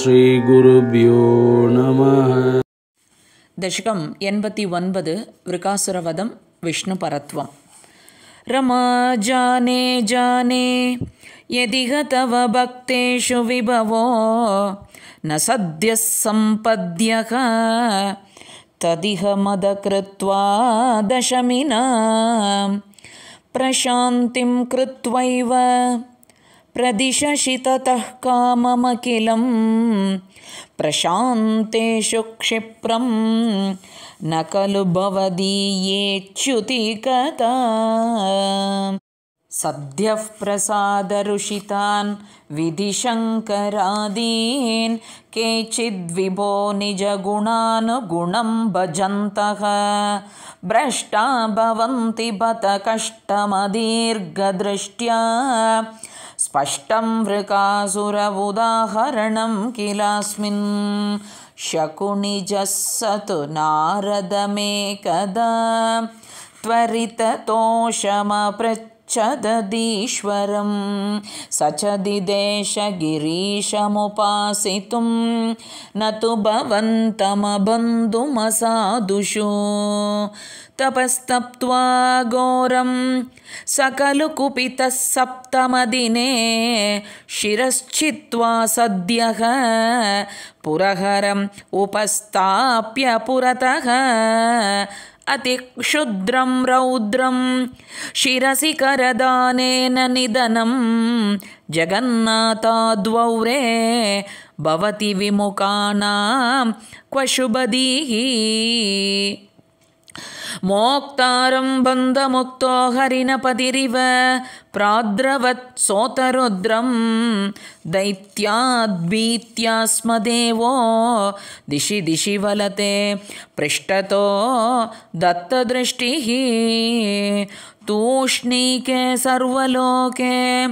श्रीगुरुभ्यो नमः। दशकम् एन्पति ओन्पद् वृकासुरवधं विष्णुपरत्वं रमा जाने जाने यदिह तव भक्तेषु विभवो न सद्यः सम्पद्यः तदिह मदकृत्वा दशमिना। प्रशान्तिं कृत्वैव प्रदिशसि ततः काममखिलं। प्रशान्तेषु क्षिप्रं न खलु भवदीयेच्युतिकथा सद्यः प्रसादरुषितान् विधिशङ्करादीन् केचिद्विभो निजगुणानुगुणं भजन्तः। भ्रष्टा भवन्ति बत कष्टमदीर्घदृष्ट्या। स्पष्टं वृकासुर उदाहरणं किलास्मिन् शकुनिजः तु नारदमेकदा त्वरिततोषमपृच्छदधीश्वरं स च दिदेशगिरीशमुपासितुं न तु भवन्तमबन्धुमसाधुषु। तपस्तप्त्वा घोरं सकलु कुपितः सप्तमदिने शिरश्चित्वा सद्यः पुरहरम् उपस्थाप्य पुरतः अतिक्षुद्रं रौद्रं शिरसि करदानेन निधनं जगन्नाथाद्वौरे भवति विमुखानां क्व शुभदीः मोक्तारं बन्धमुक्तो हरिणपतिरिव प्राद्रवत् सोतरुद्रं। दैत्याद्भीत्यास्मदेवो दिशि दिशि वलते पृष्ठतो दत्तदृष्टिः। तूष्णीके सर्वलोके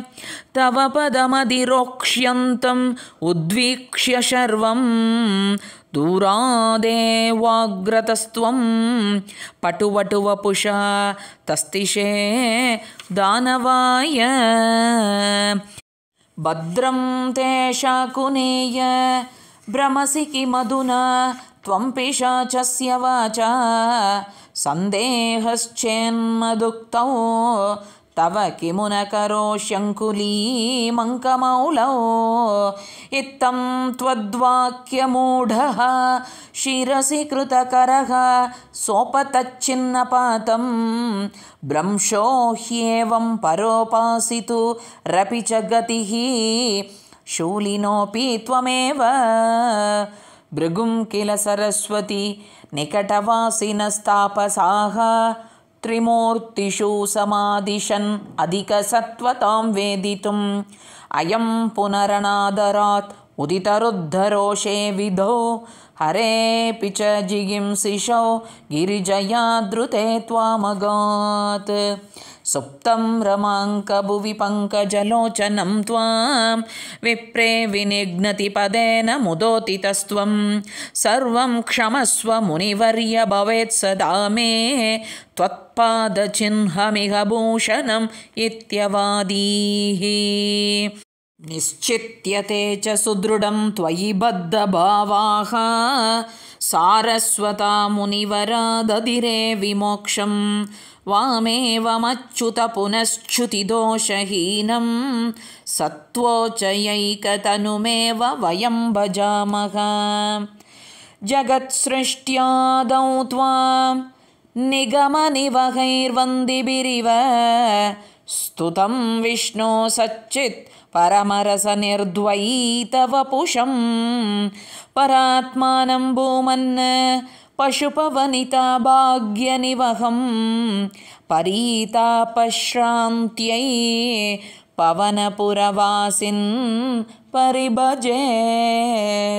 तव पदमधिरोक्ष्यन्तम् उद्वीक्ष्य शर्वं दूरादेवाग्रतस्त्वं पटुवटुवपुषा तस्तिषे दानवाय। भद्रं ते शाकुनेय भ्रमसि किमधुना त्वं पिशाचस्य वाचा। सन्देहश्चेन्मदुक्तौ तव किमु न करोष्यङ्कुलीमङ्कमौलौ इत्थं त्वद्वाक्यमूढः शिरसि कृतकरः सोपतच्छिन्नपातं भ्रंशो ह्येवं परोपासितु रपि च गतिः शूलिनोऽपि त्वमेव। भृगुं किल सरस्वती निकटवासिनस्तापसाः त्रिमूर्तिषु समादिशन् अधिकसत्त्वतां वेदितुम् अयं पुनरनादरात् उदितरुद्धरोषे विधौ हरेऽपि च जिगिंसिषौ गिरिजया द्रुते त्वामगात्। सुप्तं रमाङ्कभुवि पङ्कजलोचनं त्वां। विप्रे विनिघ्नति पदेन मुदोतितस्त्वं सर्वं क्षमस्व मुनिवर्य भवेत् सदा मे। त्वत्पादचिह्नमिह भूषणम् इत्यवादीः निश्चित्यते च सुदृढं त्वयि बद्धभावाः। सारस्वता मुनिवरादधिरे विमोक्षं। वामेवमच्युत पुनश्च्युतिदोषहीनं सत्त्वोचयैकतनुमेव वयं भजामः। जगत्सृष्ट्यादौ त्वां निगमनिवहैर्वन्दिभिरिव स्तुतं विष्णो सच्चित् परमरसनिर्द्वैतवपुषं परात्मानं भूमन् पशुपवनिता भाग्यनिवहं परीतापश्रान्त्यै पवनपुरवासिन् परिभजे।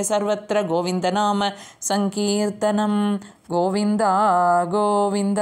सर्वत्र गोविन्दनाम सङ्कीर्तनं। गोविन्द गोविन्द